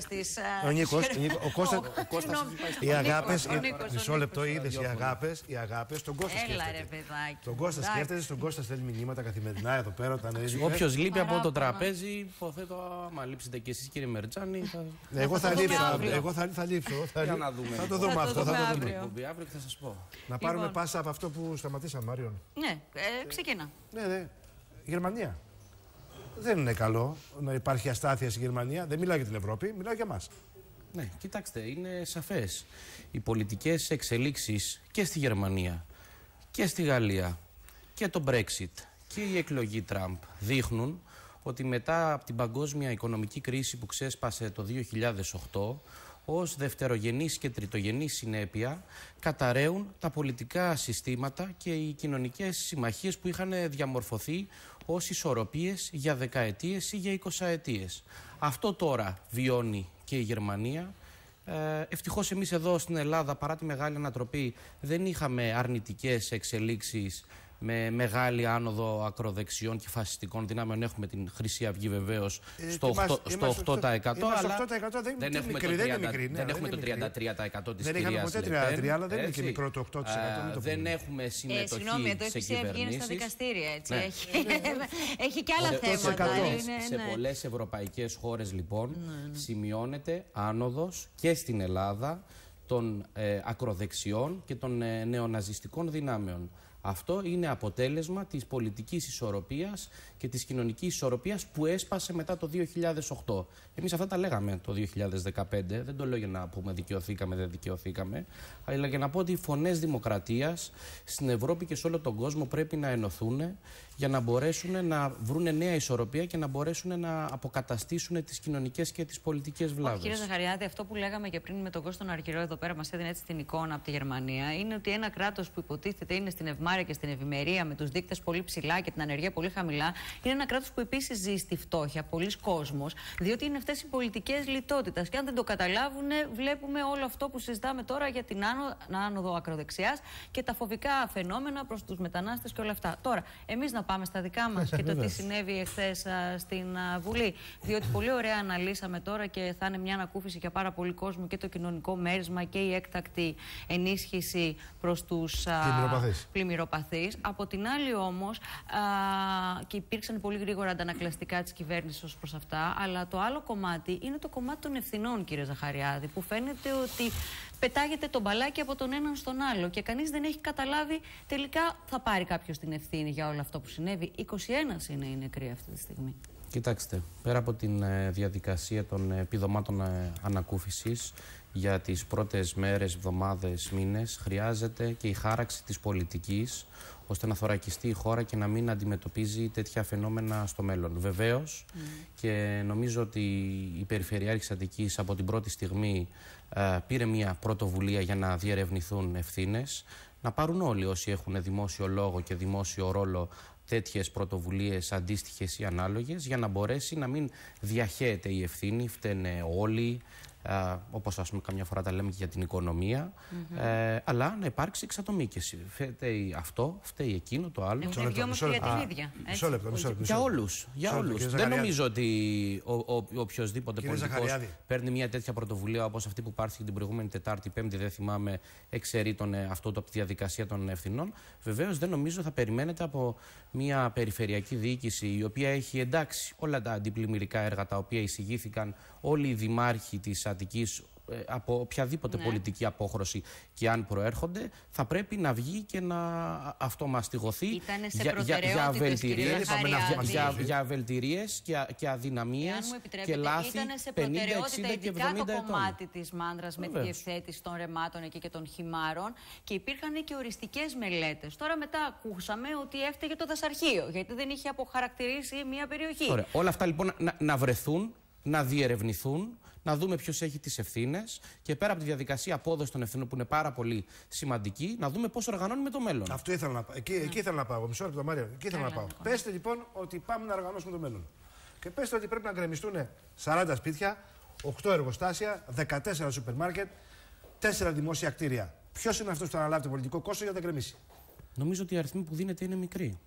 Στις, Ο Νίκος, ε, ο Νίκος- ο Κώστας- ο- ο Κώστας- συγγνώμη. Οι Ο αγάπε. Νίκος, ο Νίκος, ο Μισό Νίκος. λεπτό, είδες οι αγάπε. Οι αγάπες. Τον Κώστα Έλα ρε σκέφτεται. παιδάκι. Τον Κώστα Εντάξει. σκέφτεται, τον Κώστα στέλνει μηνύματα καθημερινά εδώ πέρα όταν έζησε. Όποιος λείπει από το Παράπονα. τραπέζι, υποθέτω, άμα λείψετε κι εσείς κύριε Μερτζάνη, θα. Ναι, Εγώ θα το δούμε λείψω. αύριο. Εγώ θα θα λείψω. θα Για λεί- να δούμε. Θα το Θα δούμε το αυτό. δούμε θα το αύριο. δούμε. εκπομπή αύριο και θα σας πω. Να πάρουμε Λοιπόν. πάσα από αυτό που σταματήσαμε, Μάριον. Ναι, ε, ξεκινά. Ναι, ναι. Γερμανία. Δεν είναι καλό να υπάρχει αστάθεια στη Γερμανία. Δεν μιλάω για την Ευρώπη, μιλάω για εμάς. Ναι, κοιτάξτε, είναι σαφές. Οι πολιτικές εξελίξεις και στη Γερμανία και στη Γαλλία και το Brexit και η εκλογή Τραμπ δείχνουν ότι μετά από την παγκόσμια οικονομική κρίση που ξέσπασε το 2008 ως δευτερογενής και τριτογενής συνέπεια καταραίουν τα πολιτικά συστήματα και οι κοινωνικές συμμαχίες που είχαν διαμορφωθεί ως ισορροπίες για δεκαετίες ή για εικοσαετίες. Αυτό τώρα βιώνει και η Γερμανία ε, Ευτυχώς εμείς εδώ στην Ελλάδα, παρά τη μεγάλη ανατροπή, δεν είχαμε αρνητικές εξελίξεις με μεγάλη άνοδο ακροδεξιών και φασιστικών δυνάμεων. Έχουμε την Χρυσή Αυγή βεβαίως Ε, στο, είμαστε- 8, στο είμαστε 8%. είμαστε αλλά 8%, δεν είναι έχουμε μικρή, το δεν είναι 30 μικρή, ναι, δεν δεν έχουμε είναι το μικρή. 33% της Δεν είχαμε ποτέ 33, αλλά δεν είναι και μικρό το 8%, μην το δεν πούμε. έχουμε Ε, συμμετοχή συγγνώμη, εδώ η σε Χρυσή Αυγή είναι στα κυβερνήσεις. δικαστήρια, έτσι. Ναι. Έχει, έχει και άλλα 8%. θέματα. Σε πολλές, είναι, σε ναι. πολλές ευρωπαϊκές χώρες λοιπόν σημειώνεται άνοδος και στην Ελλάδα των ε, ακροδεξιών και των ε, νεοναζιστικών δυνάμεων. Αυτό είναι αποτέλεσμα της πολιτικής ισορροπίας και της κοινωνικής ισορροπίας που έσπασε μετά το 2008. Εμείς αυτά τα λέγαμε το 2015, δεν το λέω για να πούμε δικαιωθήκαμε, δεν δικαιωθήκαμε, αλλά για να πω ότι οι φωνές δημοκρατίας στην Ευρώπη και σε όλο τον κόσμο πρέπει να ενωθούν για να μπορέσουν να βρουν νέα ισορροπία και να μπορέσουν να αποκαταστήσουν τις κοινωνικές και τις πολιτικές βλάβες. Κύριε Ζαχαριάδη, αυτό που λέγαμε και πριν με τον Κώστον Αρχηρό εδώ πέρα, μας έδινε έτσι την εικόνα από τη Γερμανία, είναι ότι ένα κράτος που υποτίθεται είναι στην ευμάρεια και στην ευημερία, με τους δείκτες πολύ ψηλά και την ανεργία πολύ χαμηλά, είναι ένα κράτος που επίσης ζει στη φτώχεια, πολλοί κόσμοι, διότι είναι αυτές οι πολιτικές λιτότητας. Και αν δεν το καταλάβουν, βλέπουμε όλο αυτό που συζητάμε τώρα για την άνω, άνοδο ακροδεξιάς και τα φοβικά φαινόμενα προς τους μετανάστες και όλα αυτά. Τώρα, εμείς να πάμε στα δικά μας και το τι Βεβαίως. συνέβη εχθές στην α, Βουλή. Διότι πολύ ωραία αναλύσαμε τώρα και θα είναι μια ανακούφιση για πάρα πολύ κόσμο και το κοινωνικό μέρισμα και η έκτακτη ενίσχυση προς τους Πλημμυροπαθείς. πλημμυροπαθείς. Από την άλλη όμως, και υπήρξαν πολύ γρήγορα αντανακλαστικά της κυβέρνησης ως προς αυτά, αλλά το άλλο κομμάτι είναι το κομμάτι των ευθυνών, κύριε Ζαχαριάδη, που φαίνεται ότι πετάγεται το μπαλάκι από τον έναν στον άλλο και κανείς δεν έχει καταλάβει τελικά θα πάρει κάποιος την ευθύνη για όλο αυτό που συνέβη. 21 είναι οι νεκροί αυτή τη στιγμή. Κοιτάξτε, πέρα από την ε, διαδικασία των επιδομάτων ε, ανακούφισης για τις πρώτες μέρες, εβδομάδες, μήνες χρειάζεται και η χάραξη της πολιτικής ώστε να θωρακιστεί η χώρα και να μην αντιμετωπίζει τέτοια φαινόμενα στο μέλλον. Βεβαίως και νομίζω ότι η Περιφερειάρχης Αττικής από την πρώτη στιγμή ε, πήρε μια πρωτοβουλία για να διερευνηθούν ευθύνες να πάρουν όλοι όσοι έχουν δημόσιο λόγο και δημόσιο ρόλο τέτοιες πρωτοβουλίες αντίστοιχες ή ανάλογες για να μπορέσει να μην διαχέεται η ευθύνη, φταίνε όλοι, όπως ας πούμε καμιά φορά τα λέμε και για την οικονομία, ε, αλλά να υπάρξει εξατομίκευση. Φταίει αυτό, φταίει εκείνο, το άλλο. Έχουν βγει όμω μισό για λεπτό. την Α, ίδια. Μισό λεπτό, μισό λεπτό. Για όλους. Για Μισό λεπτό, όλους. κύριε Δεν Ζαχαριάδη. νομίζω ότι ο, ο, οποιοδήποτε Κύριε πολιτικός Ζαχαριάδη. παίρνει μια τέτοια πρωτοβουλία όπως αυτή που πάρθηκε την προηγούμενη Τετάρτη, Πέμπτη, δεν θυμάμαι, εξαιρεί τον, ε, αυτό το, από τη διαδικασία των ευθυνών. Βεβαίως δεν νομίζω θα περιμένετε από μια περιφερειακή διοίκηση η οποία έχει εντάξει όλα τα αντιπλημμυρικά έργα τα οποία εισηγήθηκαν όλοι οι δημάρχοι της Αττικής ε, από οποιαδήποτε Ναι. πολιτική απόχρωση και αν προέρχονται, θα πρέπει να βγει και να αυτομαστιγωθεί Ήτανε σε για, για, για προτεραιότητες, κύριε αβελτηρίες, Ζαχαριάδη. για, για, για αβελτηρίες και, και αδυναμίες Εάν μου και επιτρέπετε, λάθη ήταν σε 50, προτεραιότητα 60 και 70 ειδικά το ετών. κομμάτι της μάνδρα με τη Βεβαίως. διευθέτηση των ρεμάτων εκεί και των χυμάρων και υπήρχαν και οριστικές μελέτες. Τώρα μετά ακούσαμε ότι έφταιγε το δασαρχείο γιατί δεν είχε αποχαρακτηρίσει μια περιοχή. Ωραία. Όλα αυτά λοιπόν να, να βρεθούν, να διερευνηθούν, να δούμε ποιος έχει τις ευθύνες και πέρα από τη διαδικασία απόδοσης των ευθυνών που είναι πάρα πολύ σημαντική, να δούμε πώς οργανώνουμε το μέλλον. Αυτό ήθελα να πάω. Εκεί, εκεί ήθελα να πάω. Μισό λεπτό, Μάρια. Εκεί ήθελα Καλά, να πάω. Νικόλα. Πέστε λοιπόν ότι πάμε να οργανώσουμε το μέλλον. Και πέστε ότι πρέπει να γκρεμιστούν 40 σπίτια, 8 εργοστάσια, 14 σούπερ μάρκετ, 4 δημόσια κτίρια. Ποιος είναι αυτός που θα αναλάβει το πολιτικό κόστος για να τα γκρεμίσει; Νομίζω ότι οι αριθμοί που δίνεται είναι μικροί.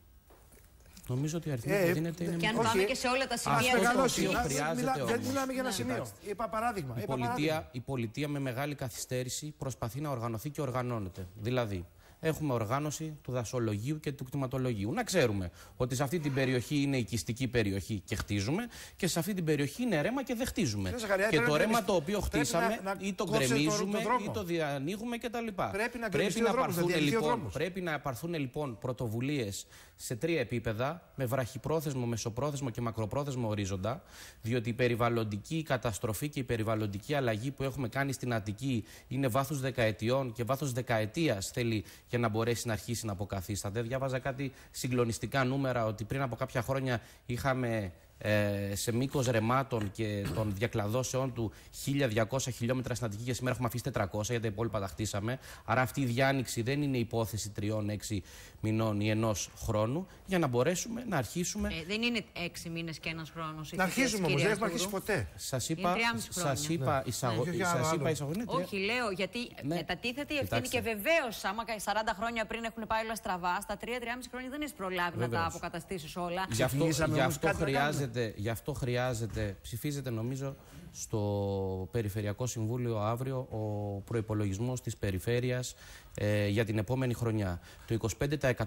Νομίζω ότι η αριθμή Ε, που δίνεται είναι Και αν Όχι. πάμε και σε όλα τα Ας σημεία Αυτό της μεγαλώσει. το οποίο πολιτικής. χρειάζεται Μιλά- όμως. Δεν μιλάμε για ένα Ναι. σημείο. Κοιτάξτε. Είπα παράδειγμα. Η είπα παράδειγμα. πολιτεία, η πολιτεία με μεγάλη καθυστέρηση προσπαθεί να οργανωθεί και οργανώνεται. Δηλαδή, έχουμε οργάνωση του δασολογίου και του κτηματολογίου. Να ξέρουμε ότι σε αυτή την περιοχή είναι οικιστική περιοχή και χτίζουμε και σε αυτή την περιοχή είναι ρέμα και δεν χτίζουμε. Κύριε Ζαχαριά, Και πρέπει το να ρέμα γκρεμιστεί- το οποίο πρέπει χτίσαμε να- να ή το κόψετε το- γκρεμίζουμε το δρόμο. ή το διανοίγουμε κτλ. Πρέπει να πρέπει γκρεμιστεί να ο δρόμος, να πάρθουν διαλυθεί ο λοιπόν, δρόμος. πρέπει να πάρθουν λοιπόν πρωτοβουλίες σε τρία επίπεδα, με βραχυπρόθεσμο, μεσοπρόθεσμο και μακροπρόθεσμο ορίζοντα, διότι η περιβαλλοντική καταστροφή και η περιβαλλοντική αλλαγή που έχουμε κάνει στην Αττική είναι βάθους δεκαετιών και βάθος δεκαετίας θέλει για να μπορέσει να αρχίσει να αποκαθίσταται. Διάβαζα κάτι συγκλονιστικά νούμερα ότι πριν από κάποια χρόνια είχαμε ε, σε μήκος ρεμάτων και των διακλαδώσεών του 1200 χιλιόμετρα στην Αττική και σήμερα έχουμε αφήσει 400 γιατί τα υπόλοιπα τα χτίσαμε. Άρα αυτή η διάνοιξη δεν είναι υπόθεση τριών-έξι μηνών ή ενός χρόνου για να μπορέσουμε να αρχίσουμε. Ε, δεν είναι έξι μήνες και ένας χρόνος. Να αρχίσουμε όμως, δεν έχουμε αρχίσει ποτέ. Σας είπα, τριάμιση χρόνια. σας είπα, εισαγω... Ναι, όχι σας άλλο, είπα άλλο. εισαγωγή. Όχι, λέω γιατί Ναι. μετατίθεται η ευθύνη Κοιτάξτε. και βεβαίως, άμα 40 χρόνια πριν έχουν πάει όλα στραβά, στα 3-3,5 χρόνια δεν έχει προλάβει να τα Βεβαίως. αποκαταστήσεις όλα. Γι' αυτό, Ξεκινήσαμε γι όμως αυτό, κάτι να χρειάζεται, γι' αυτό χρειάζεται, ψηφίζεται νομίζω στο Περιφερειακό Συμβούλιο αύριο ο προϋπολογισμός της περιφέρειας ε, για την επόμενη χρονιά. Το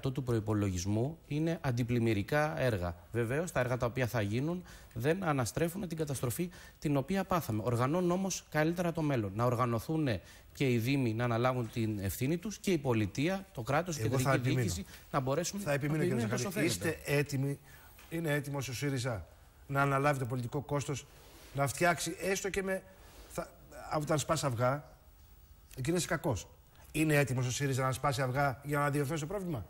25% του προϋπολογισμού είναι αντιπλημμυρικά έργα. Βεβαίως τα έργα τα οποία θα γίνουν δεν αναστρέφουν την καταστροφή την οποία πάθαμε. Οργανώνουν όμως καλύτερα το μέλλον. Να οργανωθούν και οι Δήμοι να αναλάβουν την ευθύνη τους και η πολιτεία, το κράτος, η Εγώ θα κεντρική επιμείνω. διοίκηση να μπορέσουν Θα επιμείνω να κύριε περιμένουν Ζαχαρή. όσο θέλετε. Είστε έτοιμοι, είναι έτοιμος ο ΣΥΡΙΖΑ; Να αναλάβει το πολιτικό κόστος, να φτιάξει έστω και με. Θα, όταν σπάσει αυγά, εκεί είσαι κακός. Είναι έτοιμος ο ΣΥΡΙΖΑ να σπάσει αυγά για να διορθώσει το πρόβλημα;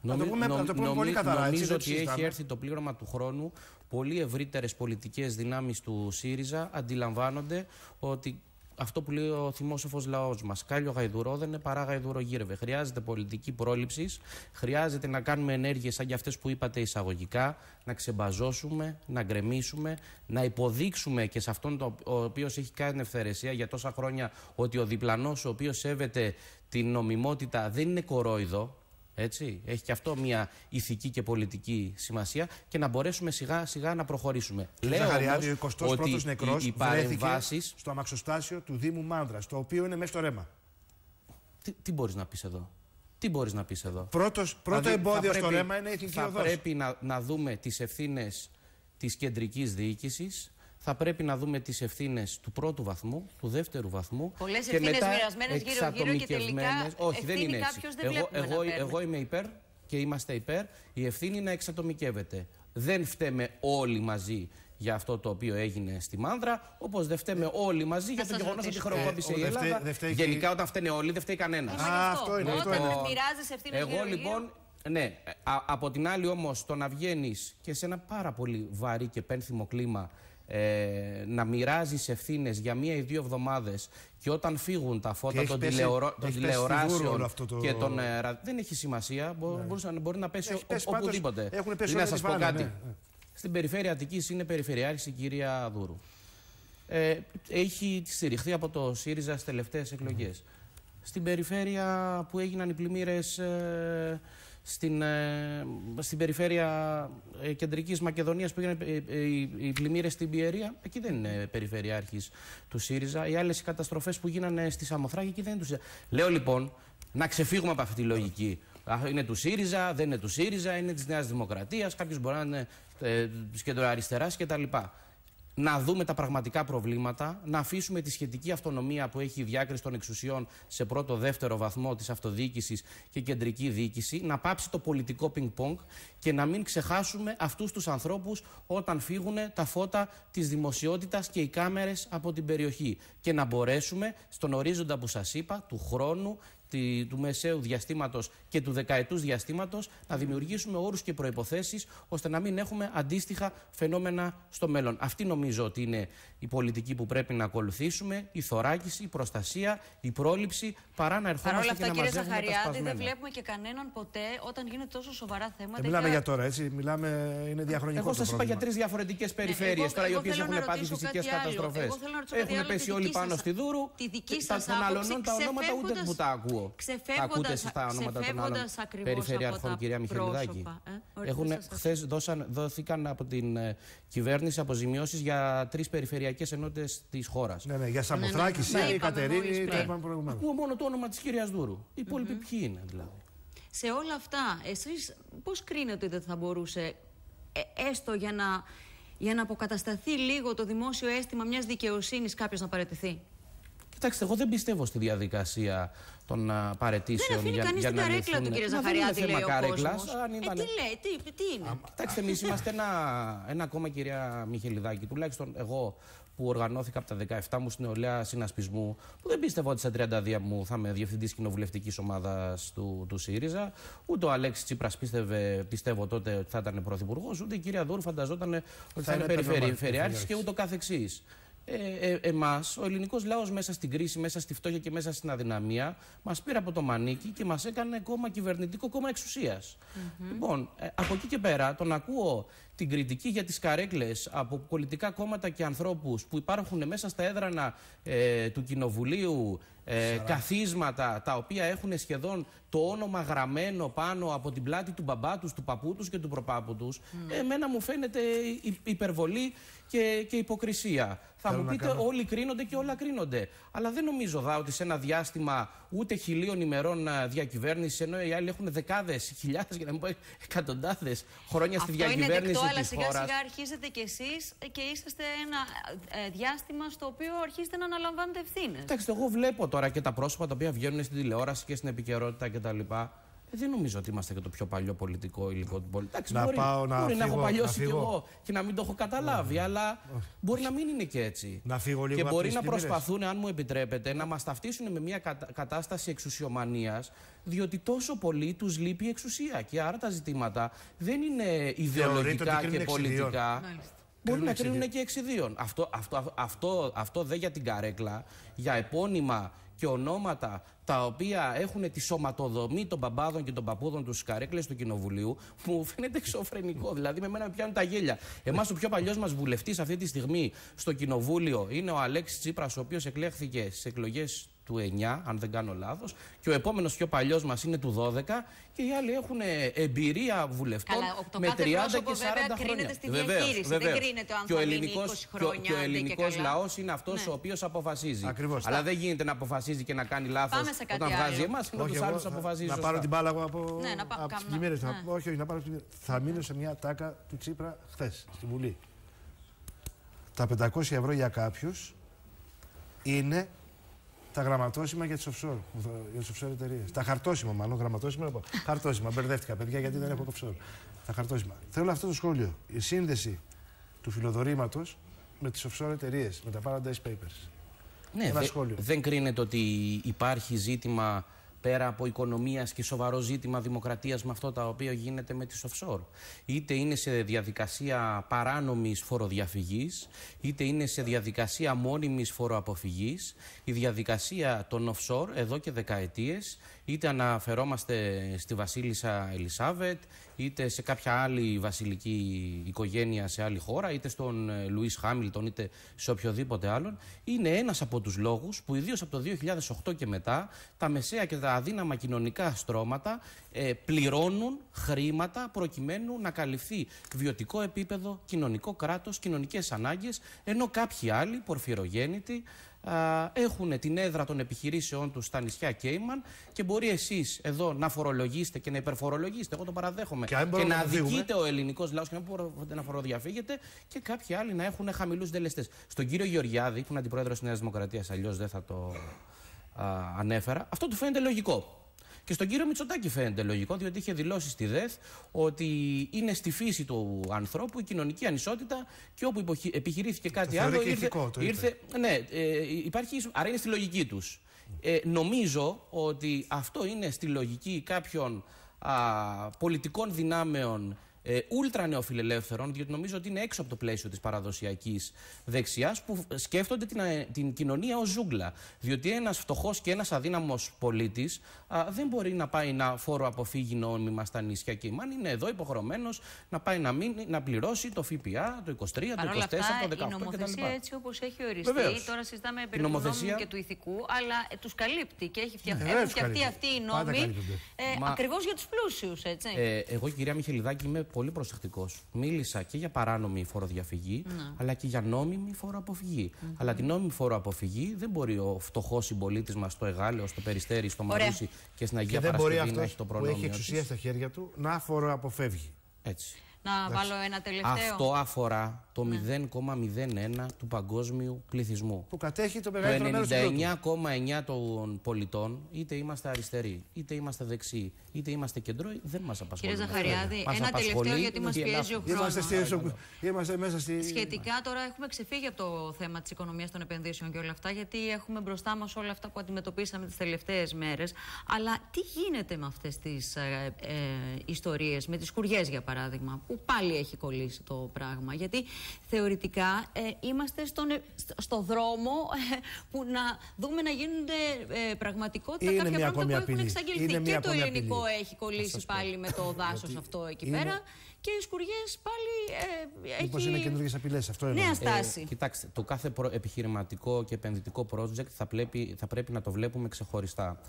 Να το Νομι- πούμε, να το πούμε νομι- πολύ καθαρά. έτσι, Νομίζω δεν ότι το έχει συζητάμε. έρθει το πλήρωμα του χρόνου. Πολύ ευρύτερες πολιτικές δυνάμεις του ΣΥΡΙΖΑ αντιλαμβάνονται ότι αυτό που λέει ο θυμόσοφος λαός μας, κάλιο γαϊδουρό δεν είναι παρά γαϊδουρογύρευε. Χρειάζεται πολιτική πρόληψης, χρειάζεται να κάνουμε ενέργειες σαν και αυτές που είπατε εισαγωγικά, να ξεμπαζώσουμε, να γκρεμίσουμε, να υποδείξουμε και σε αυτόν το, ο οποίος έχει κάνει ευθερεσία για τόσα χρόνια ότι ο διπλανός, ο οποίος σέβεται την νομιμότητα, δεν είναι κορόιδο, έτσι, έχει και αυτό μια ηθική και πολιτική σημασία και να μπορέσουμε σιγά σιγά να προχωρήσουμε. Κύριε Λέω Ζαχαριάδη, ο όμως 21ος ότι νεκρός οι, οι βρέθηκε παρεμβάσεις... στο αμαξοστάσιο του Δήμου Μάνδρας, το οποίο είναι μέσα στο ρέμα. Τι, τι μπορείς να πεις εδώ; Τι μπορείς να πεις εδώ; Πρώτος, πρώτο Δηλαδή, θα εμπόδιο στο πρέπει- ρέμα είναι η εθνική Θα οδός. πρέπει να, να δούμε τις ευθύνες της κεντρικής διοίκησης, θα πρέπει να δούμε τις ευθύνες του πρώτου βαθμού, του δεύτερου βαθμού. Πολλές και ευθύνες μετά μοιρασμένες γύρω-γύρω και τελικά εξατομικευμένες. Όχι, δεν ευθύνη είναι έτσι. κάποιος δεν Εγώ, βλέπουμε να εγώ, παίρνει. εγώ είμαι υπέρ και είμαστε υπέρ η ευθύνη να εξατομικεύεται. Δεν φταίμε όλοι μαζί για αυτό το οποίο έγινε στη Μάνδρα, όπως δεν φταίμε όλοι μαζί για το σας γεγονός ότι ρωτήσω. χρεοκόπησε Ε, η δεν φταίει- Ελλάδα. δεν φταίει και- Γενικά, όταν φταίνε όλοι, δεν φταίει κανένας. Μα γι' Α, αυτό είναι, αυτό Όταν είναι. μοιράζεις ευθύνε Εγώ λοιπόν, ναι, α- από την άλλη όμως το να βγαίνεις και σε ένα πάρα πολύ βαρύ και πένθυμο κλίμα ε, να μοιράζεις ευθύνες για μία ή δύο εβδομάδες και όταν φύγουν τα Και φώτα έχεις των, πέσει- τηλεορο... των έχεις πέσει στη Βούρο τηλεοράσεων όλο αυτό το- και των. ε, ρα- Δεν έχει σημασία. Μπο- μπορούσε να- μπορεί να πέσει, Έχεις ο- πέσει πάντως, οπουδήποτε. έχουν πέσει να όλα σας τη πω φάνα, κάτι. ναι, ναι. Στην περιφέρεια Αττικής είναι περιφερειάρχης η κυρία Δούρου. Ε, έχει στηριχθεί από το ΣΥΡΙΖΑ στις τελευταίες εκλογές. Στην περιφέρεια που έγιναν οι πλημμύρες ε, στην, ε, στην περιφέρεια ε, κεντρικής Μακεδονίας που έγιναν ε, ε, οι, οι πλημμύρες στην Πιερία, εκεί δεν είναι περιφερειάρχης του ΣΥΡΙΖΑ. Οι άλλες καταστροφές που γίνανε στη Σαμοθράκη, εκεί δεν είναι τους ΣΥΡΙΖΑ. Λέω λοιπόν να ξεφύγουμε από αυτή τη λογική. Α, Είναι του ΣΥΡΙΖΑ, δεν είναι του ΣΥΡΙΖΑ, είναι της Νέας Δημοκρατίας, κάποιος μπορεί να είναι ε, της κεντροαριστεράς κτλ. Να δούμε τα πραγματικά προβλήματα, να αφήσουμε τη σχετική αυτονομία που έχει η διάκριση των εξουσιών σε πρώτο, δεύτερο βαθμό της αυτοδιοίκησης και κεντρική διοίκηση, να πάψει το πολιτικό πινκ-πονγκ και να μην ξεχάσουμε αυτούς τους ανθρώπους όταν φύγουν τα φώτα της δημοσιότητας και οι κάμερες από την περιοχή. Και να μπορέσουμε στον ορίζοντα που σας είπα, του χρόνου, τη- του μεσαίου διαστήματος και του δεκαετούς διαστήματος να δημιουργήσουμε όρους και προποθέσει ώστε να μην έχουμε αντίστοιχα φαινόμενα στο μέλλον. Αυτή νομίζω ότι είναι η πολιτική που πρέπει να ακολουθήσουμε, η θωράκιση, η προστασία, η πρόληψη, παρά να Παρ' ερχόμαστε όλα και αυτά, να κύριε μαζεύουμε τα Ζαχαριάδη, δεν σπασμένα. βλέπουμε και κανέναν ποτέ όταν γίνονται τόσο σοβαρά θέματα. Δεν μιλάμε και- για τώρα, έτσι. Μιλάμε, είναι διαχρονικό Εγώ το σας είπα για πρόβλημα. τρεις διαφορετικές περιφέρειες Ναι, εγώ- τώρα οι εγώ οποίες θέλω έχουν να πάθει ρωτήσω φυσικέ κάτι άλλο. καταστροφές. Εγώ θέλω να ρωτήσω κάτι Έχουν άλλο, πέσει τη όλοι δική πάνω σας- στη Δούρου. τη δική τα- σας Των άποψη, αλλωνών τα ονόματα ούτε ξεφεύγοντας- που τα ακούω. Λίγο. Τα ακούτε εσείς τα ονόματα των άλλων περιφερειάρχων, κυρία Μιχελιδάκη. Ε; Έχουν, χθες δόθηκαν από την ε, κυβέρνηση αποζημιώσεις για τρεις περιφερειακές ενότητες της χώρας. Ναι, ναι, για Σαμοθράκη, ναι, ναι, ναι. Κατερίνη, τα είπαμε προηγουμένως. Ακούω μόνο το όνομα της κυρίας Δούρου. Οι υπόλοιποι ποιοι είναι δηλαδή; Σε όλα αυτά, εσείς πώς κρίνετε ότι δεν θα μπορούσε ε, έστω για να, για να αποκατασταθεί λίγο το δημόσιο αίσθημα μιας δικαιοσύνης κάποιος να παραιτηθεί; Κοιτάξτε, εγώ δεν πιστεύω στη διαδικασία των παρετήσεων δεν για, για να καρέκλα του κύριε Ζαχαριάδη, λέει ο κόσμος. Ε, τι λέει, τι, τι είναι; Κοιτάξτε, εμείς είμαστε ένα, ένα κόμμα, κυρία Μιχελιδάκη, τουλάχιστον εγώ που οργανώθηκα από τα 17 μου στην νεολαία συνασπισμού, που δεν πίστευα ότι στα 32 μου θα είμαι διευθυντής κοινοβουλευτικής ομάδας του, του ΣΥΡΙΖΑ, ούτε ο Αλέξης Τσίπρας πίστευε, πιστεύω τότε ότι θα ήταν πρωθυπουργός, ούτε η κυρία Δούρου φανταζόταν ότι θα, θα είναι περιφερειάρχης και ούτω καθεξής ε, ε, εμάς, ο ελληνικός λαός μέσα στην κρίση, μέσα στη φτώχεια και μέσα στην αδυναμία, μας πήρε από το μανίκι και μας έκανε κόμμα κυβερνητικό, κόμμα εξουσίας. Mm-hmm. Λοιπόν, ε, από εκεί και πέρα, τον ακούω την κριτική για τις καρέκλες από πολιτικά κόμματα και ανθρώπους που υπάρχουν μέσα στα έδρανα ε, του Κοινοβουλίου, ε, καθίσματα τα οποία έχουν σχεδόν το όνομα γραμμένο πάνω από την πλάτη του μπαμπά τους, του παππού τους και του προπάπου τους. Mm. Εμένα μου φαίνεται υπερβολή και, και υποκρισία. Θα μου πείτε, όλοι κρίνονται και όλα κρίνονται. Αλλά δεν νομίζω δά ότι σε ένα διάστημα ούτε χιλίων ημερών διακυβέρνηση, ενώ οι άλλοι έχουν δεκάδες, χιλιάδες, για να μην πω εκατοντάδες χρόνια στη διακυβέρνηση της χώρα. Αλλά σιγά σιγά αρχίζετε κι εσείς και είσαστε ένα ε, διάστημα στο οποίο αρχίζετε να αναλαμβάνετε ευθύνες. Κοιτάξτε, εγώ βλέπω τώρα και τα πρόσωπα τα οποία βγαίνουν στην τηλεόραση και στην επικαιρότητα κτλ. Ε, δεν νομίζω ότι είμαστε και το πιο παλιό πολιτικό υλικό του πολιτικού. Να μπορεί, πάω να μπορεί φύγω, να έχω παλιώσει κι εγώ και να μην το έχω καταλάβει, αλλά μπορεί να μην είναι και έτσι. Να φύγω λίγο και μπορεί να προσπαθούν, αν μου επιτρέπετε, να μας ταυτίσουν με μια κατάσταση εξουσιομανίας, διότι τόσο πολύ τους λείπει η εξουσία. Και άρα τα ζητήματα δεν είναι ιδεολογικά και πολιτικά. Μπορεί να κρίνουν και εξιδίων. Αυτό, αυτό, αυτό, αυτό δεν για την καρέκλα, για επώνυμα και ονόματα τα οποία έχουν τη σωματοδομή των μπαμπάδων και των παππούδων του καρέκλε του Κοινοβουλίου, μου φαίνεται εξωφρενικό. Δηλαδή, με μένα με πιάνουν τα γέλια. Εμάς, ο πιο παλιός μας βουλευτής αυτή τη στιγμή στο Κοινοβούλιο είναι ο Αλέξης Τσίπρας, ο οποίος εκλέχθηκε στις εκλογές του 9, αν δεν κάνω λάθος, και ο επόμενος πιο παλιός μας είναι του 12, και οι άλλοι έχουν εμπειρία βουλευτών με 30 και 40 βέβαια, χρόνια. Στη βεβαίως, βεβαίως. Δεν κρίνεται αν και ο ελληνικός και ο ελληνικός λαός είναι αυτός ναι. ο οποίος αποφασίζει. Ακριβώς. Αλλά δεν γίνεται να αποφασίζει και να κάνει λάθος όταν βγάζει εμάς και τους άλλους αποφασίζει. Να πάρω την μπάλα από ναι, τις πλημμύρες. Όχι, όχι, να πάρω Θα μείνω σε μια τάκα του Τσίπρα χθες στη Βουλή. Τα 500 ευρώ για κάποιους είναι τα γραμματόσημα για τις offshore, για τις offshore εταιρείες. Τα χαρτόσημα, μάλλον γραμματόσημα. χαρτόσημα. Μπερδεύτηκα, παιδιά, γιατί δεν έχω offshore. Τα χαρτόσημα. Θέλω αυτό το σχόλιο. Η σύνδεση του φιλοδορήματος με τις offshore εταιρείες, με τα Paradise Papers. Ναι, Ένα δε, σχόλιο. δεν κρίνεται ότι υπάρχει ζήτημα πέρα από οικονομίας και σοβαρό ζήτημα δημοκρατίας με αυτό τα οποία γίνεται με τις offshore. Είτε είναι σε διαδικασία παράνομης φοροδιαφυγής, είτε είναι σε διαδικασία μόνιμης φοροαποφυγής. Η διαδικασία των offshore εδώ και δεκαετίες, είτε αναφερόμαστε στη Βασίλισσα Ελισάβετ, είτε σε κάποια άλλη βασιλική οικογένεια σε άλλη χώρα, είτε στον ε, Λουίς Χάμιλτον, είτε σε οποιοδήποτε άλλον, είναι ένας από τους λόγους που ιδίως από το 2008 και μετά τα μεσαία και τα αδύναμα κοινωνικά στρώματα ε, πληρώνουν χρήματα προκειμένου να καλυφθεί βιωτικό επίπεδο, κοινωνικό κράτος, κοινωνικές ανάγκες, ενώ κάποιοι άλλοι, πορφυρογέννητοι, έχουν την έδρα των επιχειρήσεών τους στα νησιά Κέιμαν και μπορεί εσείς εδώ να φορολογήσετε και να υπερφορολογήσετε. Εγώ το παραδέχομαι. Και, και να αδικείτε ο ελληνικός λαός και να, να φοροδιαφύγετε και κάποιοι άλλοι να έχουν χαμηλούς δελεστές. Στον κύριο Γεωργιάδη, που είναι αντιπρόεδρος της Νέας Δημοκρατίας, αλλιώς δεν θα το α, ανέφερα, αυτό του φαίνεται λογικό. Και στον κύριο Μητσοτάκη φαίνεται λογικό, διότι είχε δηλώσει στη ΔΕΘ ότι είναι στη φύση του ανθρώπου η κοινωνική ανισότητα και όπου επιχειρήθηκε κάτι το άλλο. Ήρθε, το ήρθε, ναι, ε, υπάρχει, άρα είναι στη λογική τους. Ε, νομίζω ότι αυτό είναι στη λογική κάποιων α, πολιτικών δυνάμεων ε, ούλτρα νεοφιλελεύθερων, διότι νομίζω ότι είναι έξω από το πλαίσιο της παραδοσιακής δεξιάς, που σκέφτονται την, ε, την κοινωνία ως ζούγκλα. Διότι ένας φτωχός και ένας αδύναμος πολίτης δεν μπορεί να πάει να φόρο αποφύγει νόμιμα στα νησιά και η Μάν είναι εδώ υποχρεωμένος να πάει να, μην, να πληρώσει το ΦΠΑ, το 23, το 24, το 18 η νομοθεσία έτσι όπως έχει οριστεί, Βεβαίως. τώρα συζητάμε περί νομοθεσία... του και του ηθικού, αλλά ε, τους καλύπτει και έχει φτιαχ... Ναι, έχουν φτιαχτεί αυτοί οι νόμοι ε, Μα... ακριβώς για τους πλούσιους. Ε, εγώ, κυρία Μιχελιδάκη, είμαι πολύ προσεκτικός. Μίλησα και για παράνομη φοροδιαφυγή, ναι. αλλά και για νόμιμη φοροαποφυγή. Mm -hmm. Αλλά την νόμιμη φοροαποφυγή δεν μπορεί ο φτωχός συμπολίτης μας στο Εγάλεο, στο Περιστέρι, στο Μαρούσι και στην Αγία Παρασκευή να έχει το προνόμιο. Που έχει εξουσία στα χέρια του να φοροαποφεύγει. Έτσι. Να βάλω ένα τελευταίο. Αυτό αφορά το ναι. 0,01 του παγκόσμιου πληθυσμού. Που κατέχει το μεγαλύτερο μέρος του Το 99,9 των πολιτών, είτε είμαστε αριστεροί, είτε είμαστε δεξιοί, είτε είμαστε κεντρώοι, δεν μας απασχολεί. Κύριε Ζαχαριάδη, ένα τελευταίο γιατί μας πιέζει ο χρόνος. Είμαστε, στη, είμαστε μέσα στη. Σχετικά τώρα έχουμε ξεφύγει από το θέμα της οικονομίας των επενδύσεων και όλα αυτά, γιατί έχουμε μπροστά μας όλα αυτά που αντιμετωπίσαμε τις τελευταίες μέρες. Αλλά τι γίνεται με αυτές τις ε, ε, ιστορίες, με τις κουριές για παράδειγμα, που πάλι έχει κολλήσει το πράγμα. Γιατί θεωρητικά ε, είμαστε στον, ε, στο δρόμο ε, που να δούμε να γίνονται ε, πραγματικότητα είναι κάποια πράγματα που απειλή. έχουν εξαγγελθεί. Και το ελληνικό απειλή. έχει κολλήσει πάλι με το δάσος αυτό εκεί είναι... πέρα. Και οι σκουριές πάλι. Ε, Μήπως έχει... είναι καινούργιες απειλές, αυτό είναι. Νέα στάση. Ε, κοιτάξτε, το κάθε προ... επιχειρηματικό και επενδυτικό project θα, πρέπει, θα πρέπει να το βλέπουμε ξεχωριστά.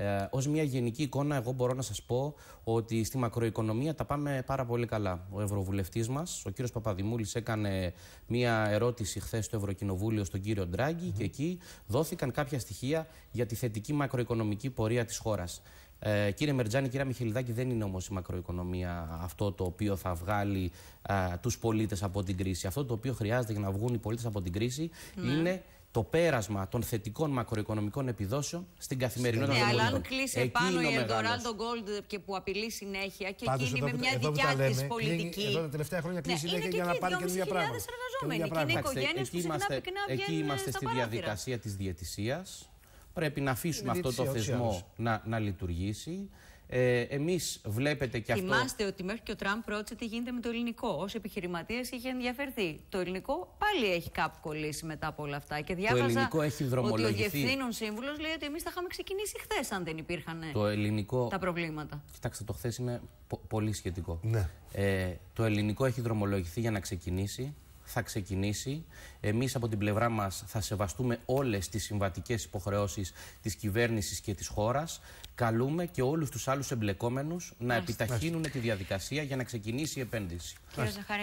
Ε, ως μια γενική εικόνα, εγώ μπορώ να σας πω ότι στη μακροοικονομία τα πάμε πάρα πολύ καλά. Ο Ευρωβουλευτής μας, ο κύριος Παπαδημούλης, έκανε μια ερώτηση χθες στο Ευρωκοινοβούλιο στον κύριο Ντράγκη και εκεί δόθηκαν κάποια στοιχεία για τη θετική μακροοικονομική πορεία της χώρας. Ε, κύριε Μερτζάνη, κύριε Μιχελιδάκη, δεν είναι όμως η μακροοικονομία αυτό το οποίο θα βγάλει ε, τους πολίτες από την κρίση. Αυτό το οποίο χρειάζεται για να βγουν οι πολίτες από την κρίση είναι το πέρασμα των θετικών μακροοικονομικών επιδόσεων στην καθημερινότητα ναι, των πολιτών. αλλά αν κλείσει επάνω η Eldorado Gold και που απειλεί συνέχεια και Πάντως, εκείνη εδώ, με μια εδώ δικιά της πολιτική. Εδώ τα τελευταία χρόνια κλείσει ναι, συνέχεια για να πάρει καινούργια πράγματα. εργαζόμενοι και είναι οικογένειες που συχνά πυκνά Εκεί είμαστε στη διαδικασία της διαιτησίας. Πρέπει να αφήσουμε αυτό το θεσμό να, να λειτουργήσει. Ε, Εμείς βλέπετε και αυτό. Θυμάστε ότι μέχρι και ο Τραμπ ρώτησε τι γίνεται με το ελληνικό. Ω επιχειρηματίας είχε ενδιαφερθεί. Το ελληνικό πάλι έχει κάπου κολλήσει μετά από όλα αυτά. Και διάβαζα το ελληνικό έχει δρομολογηθεί. ότι ο διευθύνων σύμβουλος λέει ότι εμείς θα είχαμε ξεκινήσει χθες αν δεν υπήρχαν το ελληνικό... τα προβλήματα. Κοιτάξτε, το χθες είναι πολύ σχετικό. Ναι. Ε, το ελληνικό έχει δρομολογηθεί για να ξεκινήσει θα ξεκινήσει. Εμείς από την πλευρά μας θα σεβαστούμε όλες τις συμβατικές υποχρεώσεις της κυβέρνησης και της χώρας. Καλούμε και όλους τους άλλους εμπλεκόμενους να επιταχύνουν τη διαδικασία για να ξεκινήσει η επένδυση.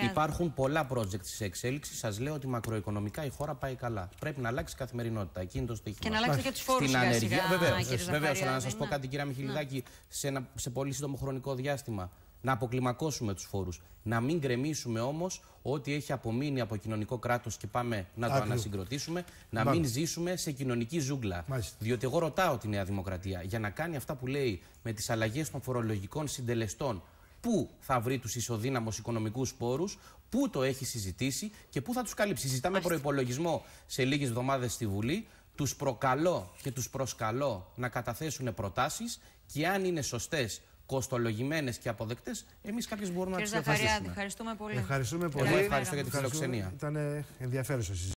Υπάρχουν πολλά project σε εξέλιξης. Σας λέω ότι μακροοικονομικά η χώρα πάει καλά. Πρέπει να αλλάξει καθημερινότητα. Εκείνη το στοίχημα. Και να αλλάξει και τους φόρους Στην ανεργία. Βεβαίως, αλλά να σας πω ναι. κάτι, κυρία Μιχηλιδάκη, σε, ένα, σε πολύ σύντομο χρονικό διάστημα να αποκλιμακώσουμε τους φόρους. Να μην γκρεμίσουμε όμως ό,τι έχει απομείνει από κοινωνικό κράτος και πάμε να το ανασυγκροτήσουμε, να μην ζήσουμε σε κοινωνική ζούγκλα. Μάλιστα. Διότι εγώ ρωτάω τη Νέα Δημοκρατία για να κάνει αυτά που λέει με τις αλλαγές των φορολογικών συντελεστών, πού θα βρει τους ισοδύναμους οικονομικούς πόρους, πού το έχει συζητήσει και πού θα τους καλύψει. Συζητάμε προπολογισμό σε λίγες εβδομάδες στη Βουλή. Τους προκαλώ και τους προσκαλώ να καταθέσουν προτάσεις και αν είναι σωστές κοστολογημένες και αποδεκτές, εμείς κάποιες μπορούμε Κύριε να τι Ζαχαριάδη, ευχαριστούμε πολύ. Ευχαριστούμε πολύ. Εγώ ευχαριστώ για τη φιλοξενία. Ήταν ενδιαφέρουσα συζήτηση.